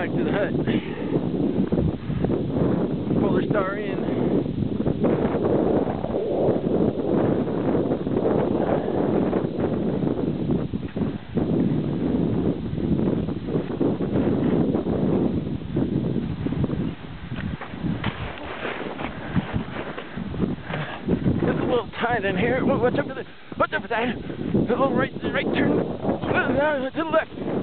Back to the hut. Polar Star in. Tight in here. Wa- Watch out for the, watch out for that. Oh, right, right turn. Uh, to the left.